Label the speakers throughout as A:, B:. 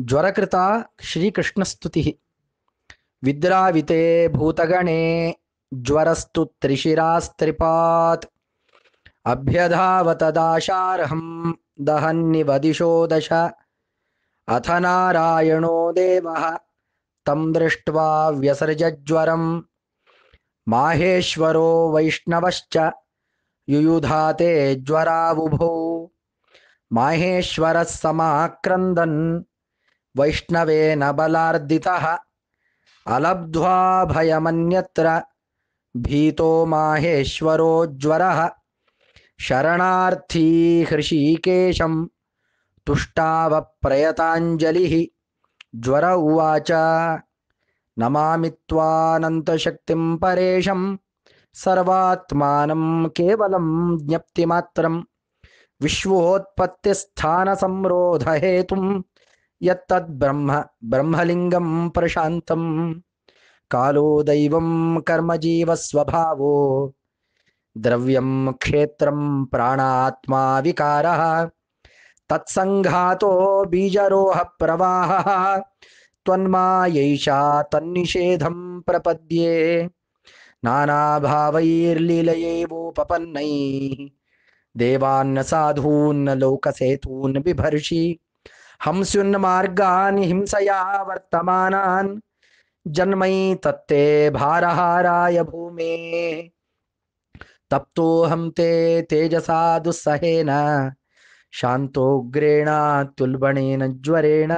A: ज्वरकृता श्रीकृष्णस्तुतिः। विद्राविते भूतगणे ज्वरस्तु त्रिशिरास्त्रिपात्। अभ्यधावतदाशार्हं दहन्निव दिशो। दश अथ नारायणो देवः तं दृष्ट्वा व्यसर्ज्वरं माहेश्वरो वैष्णवश्च युयुधाते ज्वरावुभौ। माहेश्वरः समाक्रन्दन्। वैष्णवेन बलार्दितः अलब्ध्वा भयमन्यत्र भीतो माहेश्वरो ज्वरः। शरणार्थी हृषीकेशं तुष्टावप्रयताञ्जलिः। ज्वर उवाच, नमामि त्वानन्तशक्तिं परेशं। सर्वात्मानं केवलं ज्ञप्तिमात्रं विश्वोत्पत्तिस्थानसंरोधहेतुं यत्तद्ब्रह्म ब्रह्मलिङ्गं प्रशान्तं कालो दैवं कर्मजीवस्वभावो। द्रव्यं क्षेत्रं प्राणात्मा विकारः तत्सङ्घातो बीजरोह प्रवाहः त्वन्मायैषा तन्निषेधं प्रपद्ये। नानाभावैर्लीलयैवोपपन्नैः। देवान्न साधून्न लोकसेतून् बिभर्षि। हंस्युन्मार्गान् हिंसया वर्तमानान्। जन्मै तत्ते भारहाराय भूमे। तप्तोऽहं ते तेजसा दुस्सहेन। शान्तोग्रेणात्युल्बणेन ज्वरेण।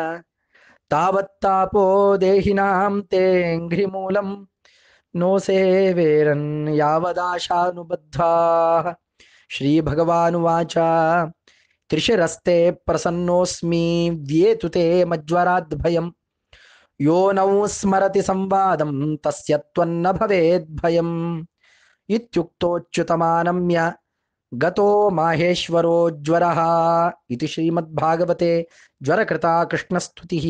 A: तावत्तापो देहिनां तेऽङ्घ्रिमूलं नो सेवेरन् यावदाशानुबद्धाः। श्रीभगवानुवाच। त्रिशिरस्ते प्रसन्नोऽस्मि व्येतु ते मज्वराद्भयं यो नौ स्मरति संवादं, तस्य त्वन्न भवेद्भयम् इत्युक्तोच्युतमानम्य, गतो माहेश्वरो ज्वरः इति श्रीमद्भागवते ज्वरकृता कृष्णस्तुतिः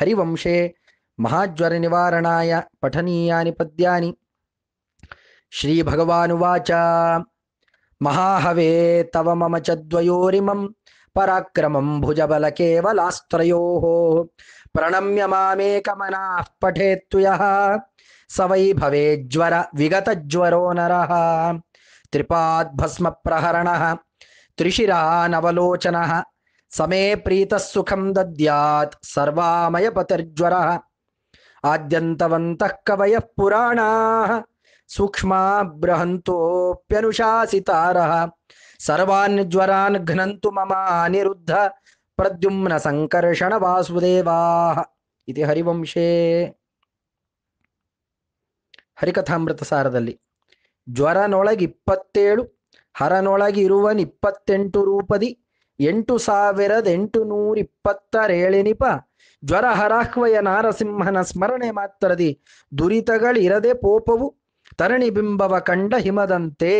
A: हरिवंशे महाज्वरनिवारणाय पठनीयानि पद्यानि। श्रीभगवानुवाच। महाहवे, तव मम च द्वयोरिमं, पराक्रमं भुजबलकेवलास्त्रयोः प्रणम्य मामेकमनाः पठेत्तु यः, स वै भवेज्वर विगतज्वरो नरः। त्रिपाद्भस्मप्रहरणः, त्रिशिरानवलोचनः, समे प्रीतः सुखं दद्यात् सर्वामयपतिर्ज्वरः। आद्यन्तवन्तः कवयः पुराणाः ಸೂಕ್ಷ್ಮಾ ಬೃಹಂತೋಪ್ಯನುಶಾಸಿತಾರ ಸರ್ವಾನ್ ಜ್ವರಾನ್ ಘ್ನಂತು ಮಮ ಅನಿರುದ್ಧ ಪ್ರದ್ಯುಮ್ನ ಸಂಕರ್ಷಣ ವಾಸುದೇವಾ. ಇತಿ ಹರಿವಂಶೇ. ಹರಿಕಥಾಮೃತ ಸಾರದಲ್ಲಿ ಜ್ವರನೊಳಗೆ ಇಪ್ಪತ್ತೇಳು ಹರನೊಳಗಿರುವನ್ ಇಪ್ಪತ್ತೆಂಟು ರೂಪದಿ, ಎಂಟು ಸಾವಿರದ ಎಂಟು ನೂರ ಇಪ್ಪತ್ತರೇಳಿನಿಪ ಜ್ವರ ಹರಾಹ್ವಯ ನಾರಸಿಂಹನ ಸ್ಮರಣೆ ಮಾತ್ರದಿ, ದುರಿತಗಳಿರದೆ ಪೋಪವು ತರಣಿ ಬಿಂಬವ ಕಂಡ ಹಿಮದಂತೆ.